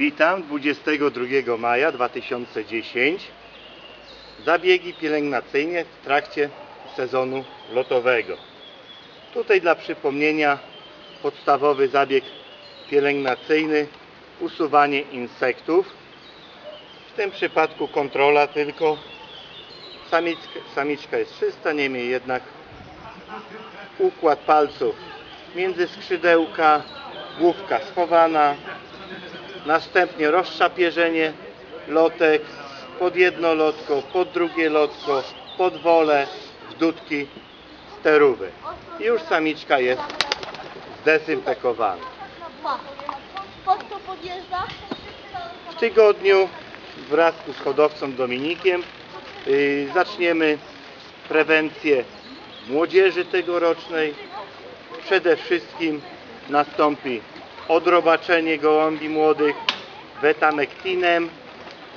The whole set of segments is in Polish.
Witam 22 maja 2010. Zabiegi pielęgnacyjne w trakcie sezonu lotowego. Tutaj dla przypomnienia podstawowy zabieg pielęgnacyjny usuwanie insektów. W tym przypadku kontrola tylko. Samiczka, samiczka jest czysta, niemniej jednak układ palców między skrzydełka, główka schowana, następnie rozszapierzenie lotek pod jedno lotko, pod drugie lotko, pod wolę, w dudki sterówy. I już samiczka jest zdezynfekowana. Pod podjeżdża? W tygodniu wraz z hodowcą Dominikiem yy, zaczniemy prewencję młodzieży tegorocznej. Przede wszystkim nastąpi odrobaczenie gołębi młodych betamektinem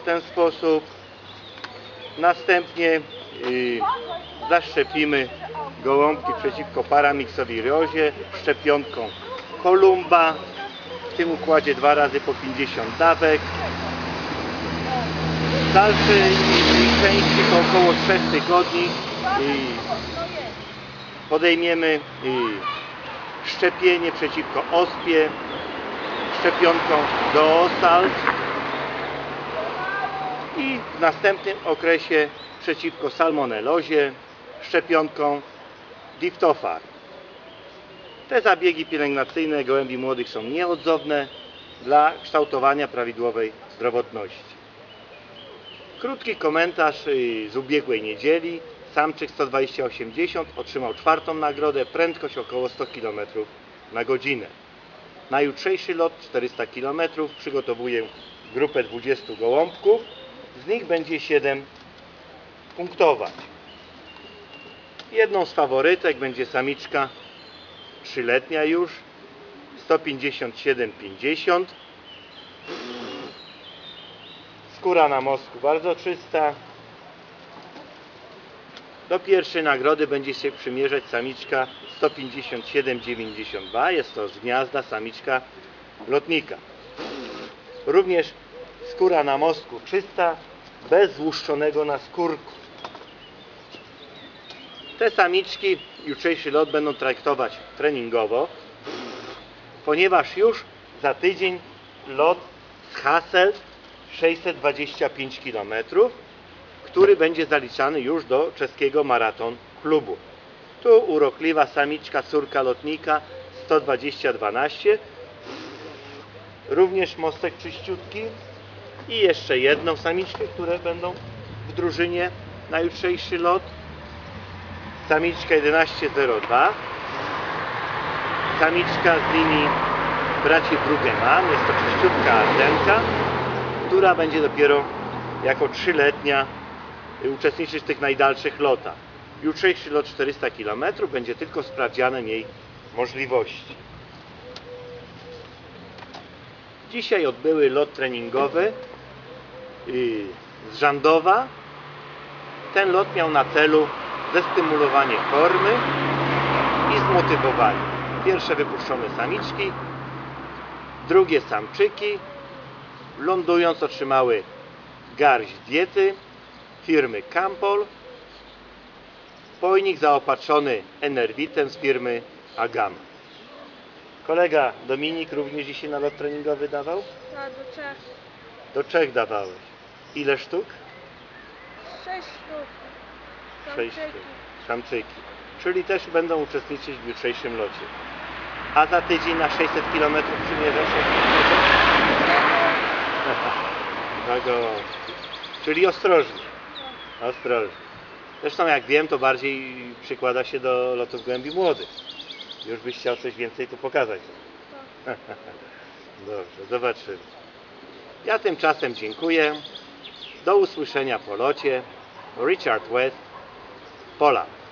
w ten sposób. Następnie yy, zaszczepimy gołąbki przeciwko paramiksowirozie szczepionką Kolumba. W tym układzie dwa razy po 50 dawek. W dalszej części po około 3 tygodni podejmiemy y, szczepienie przeciwko ospie szczepionką Doosalt i w następnym okresie przeciwko salmonellozie szczepionką Diftofar. Te zabiegi pielęgnacyjne gołębi młodych są nieodzowne dla kształtowania prawidłowej zdrowotności. Krótki komentarz y, z ubiegłej niedzieli. Samczyk 120-80 otrzymał czwartą nagrodę, prędkość około 100 km na godzinę. Na jutrzejszy lot 400 km przygotowuję grupę 20 gołąbków. Z nich będzie 7 punktować. Jedną z faworytek będzie samiczka trzyletnia już 157,50 skóra na mostku bardzo czysta do pierwszej nagrody będzie się przymierzać samiczka 157,92 jest to z gniazda samiczka lotnika. Również skóra na mostku czysta bez złuszczonego naskórku. Te samiczki jutrzejszy lot będą traktować treningowo, ponieważ już za tydzień lot z Hasselt 625 km, który będzie zaliczany już do czeskiego maraton klubu. Tu urokliwa samiczka, córka lotnika 120-12, również mostek czyściutki i jeszcze jedną samiczkę, które będą w drużynie na jutrzejszy lot samiczka 1102 samiczka z linii braci Brugeman jest to czyściutka ardenka która będzie dopiero jako trzyletnia uczestniczyć w tych najdalszych lotach. Jutrzejszy lot 400 km będzie tylko sprawdzianem jej możliwości. Dzisiaj odbyły lot treningowy yy, z Żandowa ten lot miał na celu zestymulowanie formy i zmotywowanie. Pierwsze wypuszczone samiczki, drugie samczyki, lądując otrzymały garść diety firmy Campol, pojnik zaopatrzony Enerwitem z firmy Agama. Kolega Dominik również dzisiaj na lot treningowy dawał? Tak, do trzech. Do trzech dawałeś. Ile sztuk? Sześć sztuk. Sześć Samczyki. sztuk. Samczyki. Czyli też będą uczestniczyć w jutrzejszym locie. A za tydzień na 600 km przymierza się. Tego. Czyli ostrożnie. Ostrożnie. Zresztą jak wiem, to bardziej przykłada się do lotów głębi młodych. Już byś chciał coś więcej tu pokazać. Dobrze, zobaczymy. Ja tymczasem dziękuję. Do usłyszenia po locie. Richard West, Poland.